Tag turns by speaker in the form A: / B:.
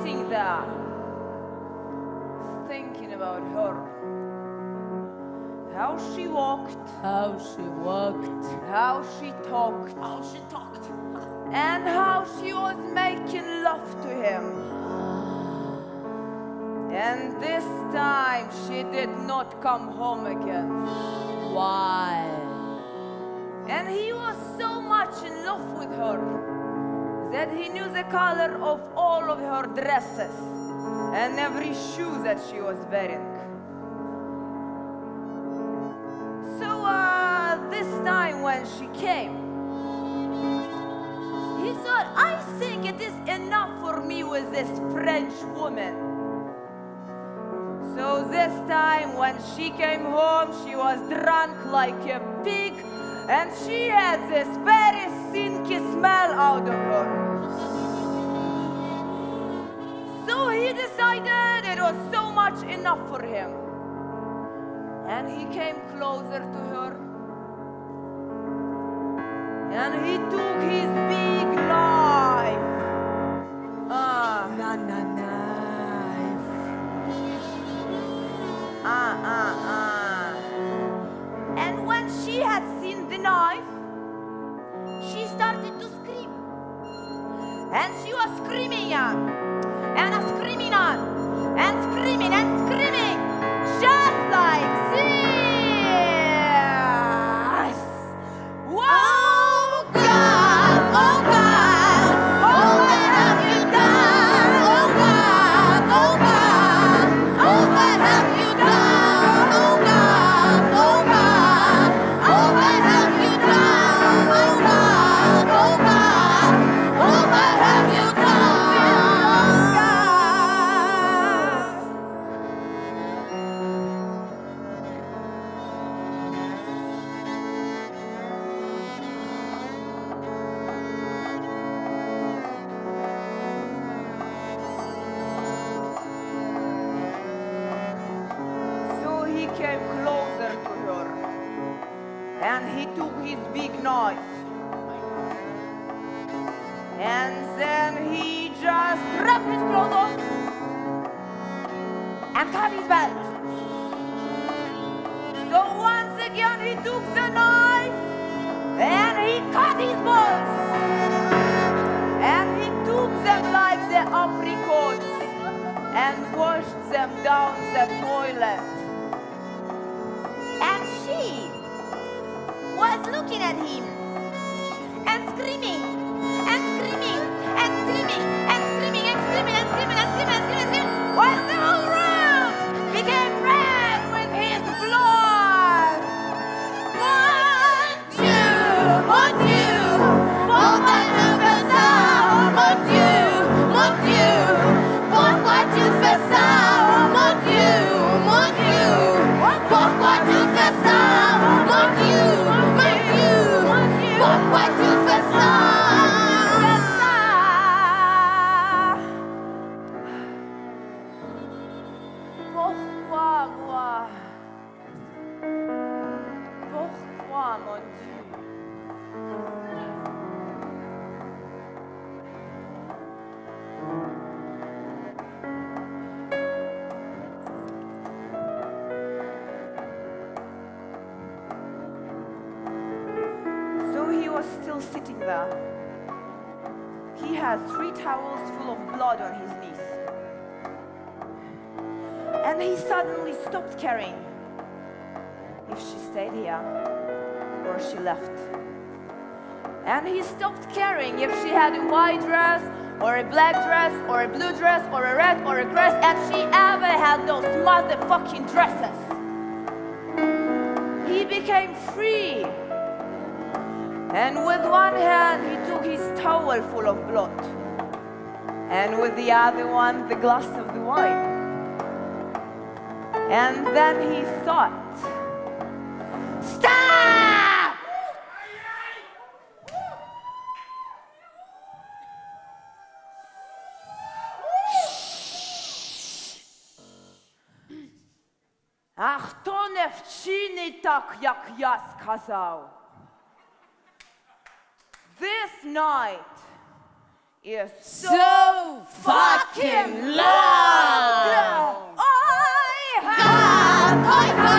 A: sitting there, thinking about her. How she walked,
B: How she walked.
A: how she talked,
B: How she talked.
A: and how she was making love to him. And this time she did not come home again.
B: Why?
A: And he was so much in love with her that he knew the color of all of her dresses and every shoe that she was wearing. So uh, this time when she came, he thought, I think it is enough for me with this French woman. So this time when she came home, she was drunk like a pig and she had this very stinky smell out oh of her. So he decided it was so much enough for him. And he came closer to her. And he took his big And she was screaming uh, and he took his big knife. And then he just ripped his clothes off and cut his belt. So once again he took the knife and he cut his balls. And he took them like the apricots and washed them down the toilet. Was looking at him was still sitting there. He had three towels full of blood on his knees. And he suddenly stopped caring if she stayed here or she left. And he stopped caring if she had a white dress or a black dress or a blue dress or a red or a dress and she ever had those motherfucking dresses. He became free. And with one hand, he took his towel full of blood, and with the other one, the glass of the wine. And then he thought, Stop! Ach, to nie w tak, jak ja skazał. This night is
B: so, so fucking
A: long. long. I have. I have